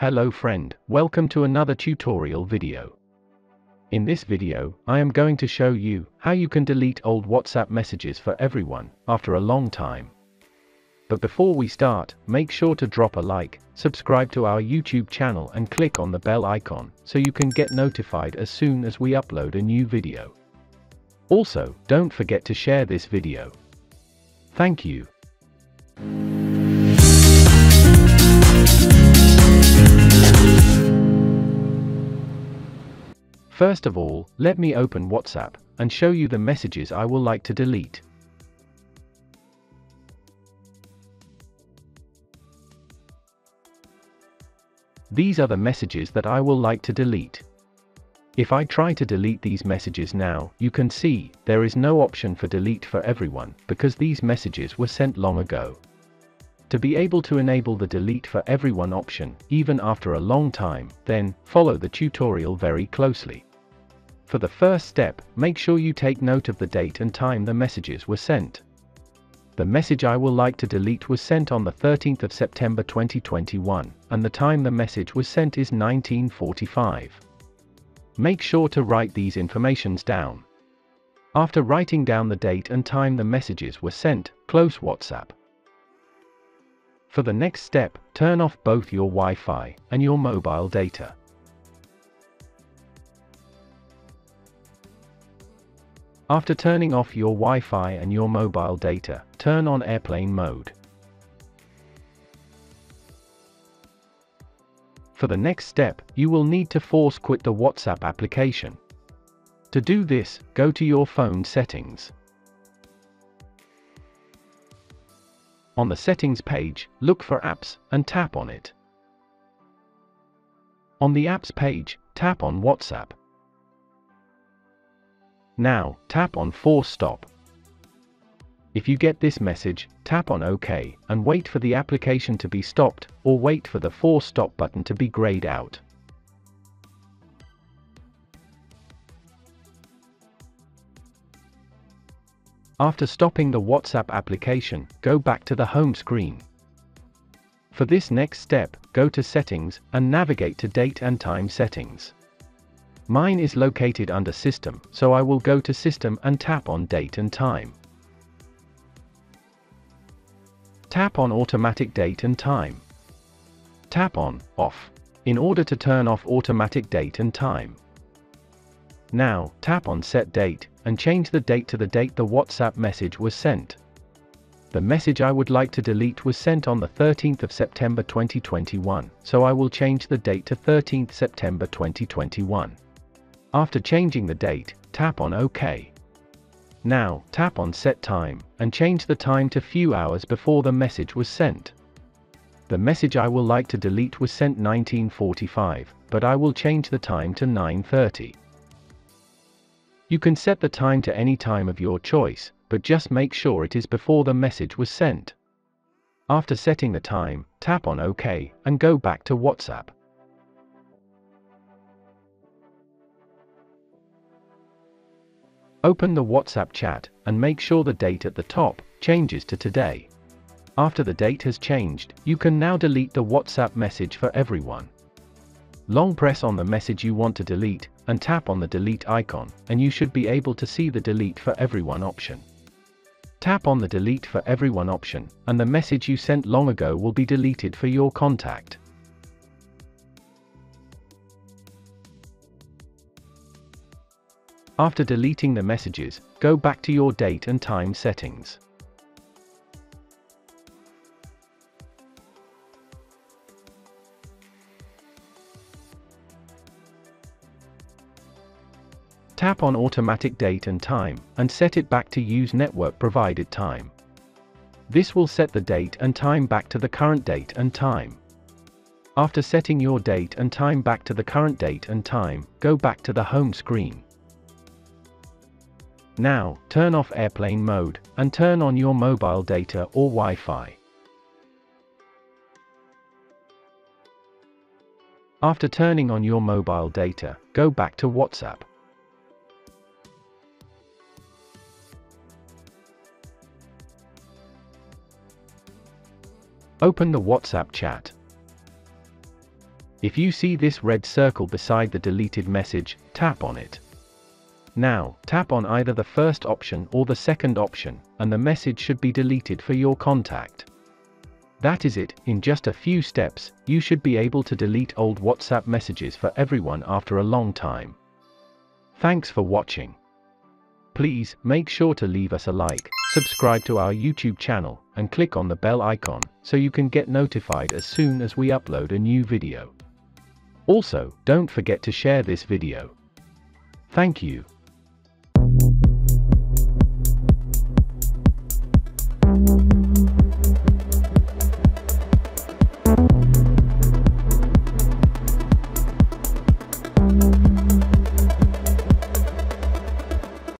Hello friend, welcome to another tutorial video. In this video, I am going to show you how you can delete old WhatsApp messages for everyone after a long time. But before we start, make sure to drop a like, subscribe to our YouTube channel and click on the bell icon so you can get notified as soon as we upload a new video. Also, don't forget to share this video. Thank you. First of all, let me open WhatsApp and show you the messages I will like to delete. These are the messages that I will like to delete. If I try to delete these messages now, you can see, there is no option for delete for everyone, because these messages were sent long ago. To be able to enable the delete for everyone option, even after a long time, then, follow the tutorial very closely. For the first step, make sure you take note of the date and time the messages were sent. The message I will like to delete was sent on the 13th of September 2021, and the time the message was sent is 1945. Make sure to write these informations down. After writing down the date and time the messages were sent, close WhatsApp. For the next step, turn off both your Wi-Fi and your mobile data. After turning off your Wi-Fi and your mobile data, turn on airplane mode. For the next step, you will need to force quit the WhatsApp application. To do this, go to your phone settings. On the settings page, look for apps and tap on it. On the apps page, tap on WhatsApp. Now, tap on Force Stop. If you get this message, tap on OK, and wait for the application to be stopped, or wait for the Force Stop button to be grayed out. After stopping the WhatsApp application, go back to the home screen. For this next step, go to Settings, and navigate to Date and Time Settings. Mine is located under System, so I will go to System and tap on Date and Time. Tap on Automatic Date and Time. Tap on Off in order to turn off automatic date and time. Now, tap on Set Date and change the date to the date the WhatsApp message was sent. The message I would like to delete was sent on the 13th of September 2021, so I will change the date to 13th September 2021. After changing the date, tap on OK. Now, tap on Set Time, and change the time to few hours before the message was sent. The message I will like to delete was sent 1945, but I will change the time to 9.30. You can set the time to any time of your choice, but just make sure it is before the message was sent. After setting the time, tap on OK, and go back to WhatsApp. Open the WhatsApp chat, and make sure the date at the top changes to today. After the date has changed, you can now delete the WhatsApp message for everyone. Long press on the message you want to delete, and tap on the delete icon, and you should be able to see the delete for everyone option. Tap on the delete for everyone option, and the message you sent long ago will be deleted for your contact. After deleting the messages, go back to your date and time settings. Tap on Automatic Date and Time, and set it back to use network provided time. This will set the date and time back to the current date and time. After setting your date and time back to the current date and time, go back to the home screen. Now, turn off airplane mode, and turn on your mobile data or Wi-Fi. After turning on your mobile data, go back to WhatsApp. Open the WhatsApp chat. If you see this red circle beside the deleted message, tap on it. Now, tap on either the first option or the second option, and the message should be deleted for your contact. That is it, in just a few steps, you should be able to delete old WhatsApp messages for everyone after a long time. Thanks for watching. Please, make sure to leave us a like, subscribe to our YouTube channel, and click on the bell icon, so you can get notified as soon as we upload a new video. Also, don't forget to share this video. Thank you.